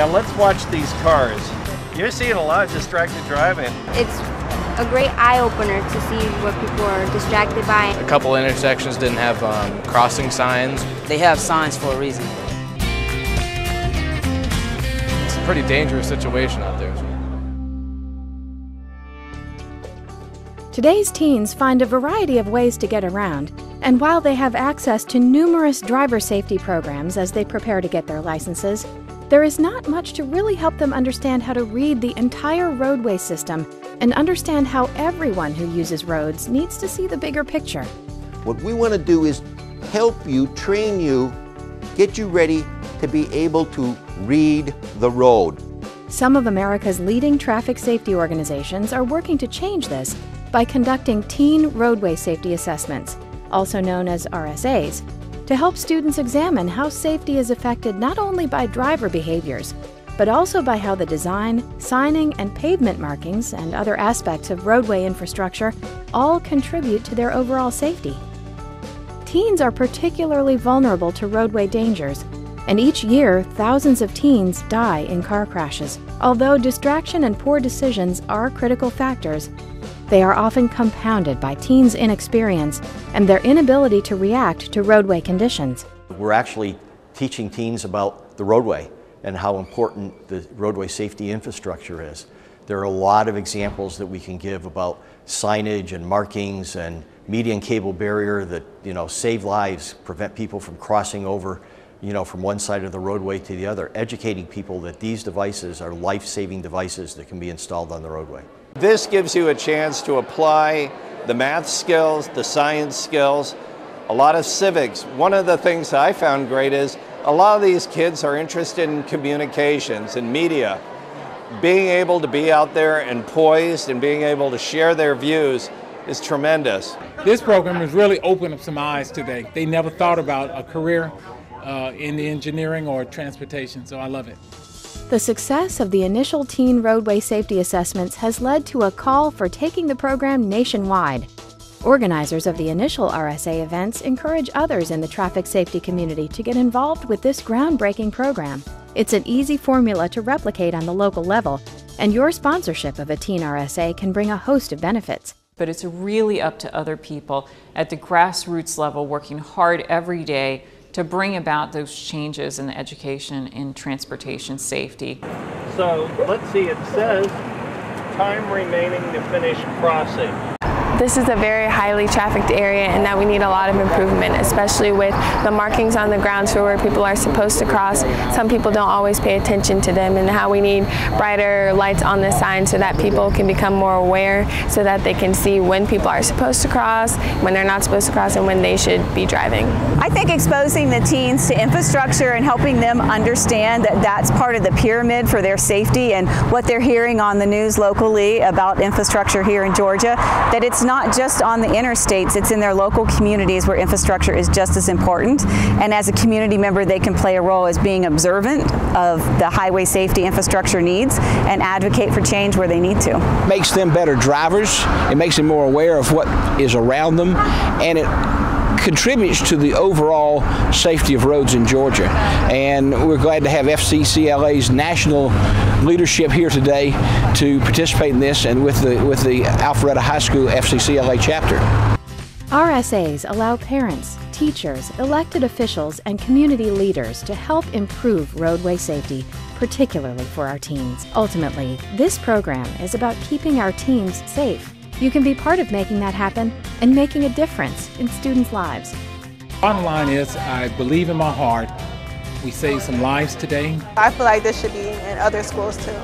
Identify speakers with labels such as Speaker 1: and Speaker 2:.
Speaker 1: Now let's watch these cars. You're seeing a lot of distracted driving.
Speaker 2: It's a great eye-opener to see what people are distracted by.
Speaker 3: A couple intersections didn't have um, crossing signs.
Speaker 4: They have signs for a reason.
Speaker 3: It's a pretty dangerous situation out there.
Speaker 5: Today's teens find a variety of ways to get around, and while they have access to numerous driver safety programs as they prepare to get their licenses, there is not much to really help them understand how to read the entire roadway system and understand how everyone who uses roads needs to see the bigger picture.
Speaker 6: What we want to do is help you, train you, get you ready to be able to read the road.
Speaker 5: Some of America's leading traffic safety organizations are working to change this by conducting teen roadway safety assessments, also known as RSAs, to help students examine how safety is affected not only by driver behaviors, but also by how the design, signing, and pavement markings and other aspects of roadway infrastructure all contribute to their overall safety. Teens are particularly vulnerable to roadway dangers, and each year thousands of teens die in car crashes. Although distraction and poor decisions are critical factors, they are often compounded by teens' inexperience and their inability to react to roadway conditions.
Speaker 7: We're actually teaching teens about the roadway and how important the roadway safety infrastructure is. There are a lot of examples that we can give about signage and markings and median cable barrier that you know save lives, prevent people from crossing over you know, from one side of the roadway to the other, educating people that these devices are life-saving devices that can be installed on the roadway.
Speaker 1: This gives you a chance to apply the math skills, the science skills, a lot of civics. One of the things I found great is a lot of these kids are interested in communications and media. Being able to be out there and poised and being able to share their views is tremendous.
Speaker 8: This program has really opened up some eyes today. They never thought about a career uh, in the engineering or transportation, so I love it.
Speaker 5: The success of the initial teen roadway safety assessments has led to a call for taking the program nationwide. Organizers of the initial RSA events encourage others in the traffic safety community to get involved with this groundbreaking program. It's an easy formula to replicate on the local level, and your sponsorship of a teen RSA can bring a host of benefits.
Speaker 9: But it's really up to other people at the grassroots level working hard every day to bring about those changes in the education in transportation safety.
Speaker 1: So let's see, it says time remaining to finish crossing.
Speaker 10: This is a very highly trafficked area and that we need a lot of improvement, especially with the markings on the ground for where people are supposed to cross. Some people don't always pay attention to them and how we need brighter lights on the sign so that people can become more aware so that they can see when people are supposed to cross, when they're not supposed to cross, and when they should be driving.
Speaker 11: I think exposing the teens to infrastructure and helping them understand that that's part of the pyramid for their safety and what they're hearing on the news locally about infrastructure here in Georgia, that it's not just on the interstates, it's in their local communities where infrastructure is just as important. And as a community member, they can play a role as being observant of the highway safety infrastructure needs and advocate for change where they need to.
Speaker 12: Makes them better drivers. It makes them more aware of what is around them. And it contributes to the overall safety of roads in Georgia. And we're glad to have FCCLA's national leadership here today to participate in this and with the, with the Alpharetta High School FCCLA chapter.
Speaker 5: RSAs allow parents, teachers, elected officials, and community leaders to help improve roadway safety, particularly for our teens. Ultimately, this program is about keeping our teens safe. You can be part of making that happen and making a difference in students' lives.
Speaker 8: Bottom line is, I believe in my heart we saved some lives today.
Speaker 13: I feel like this should be in other schools too.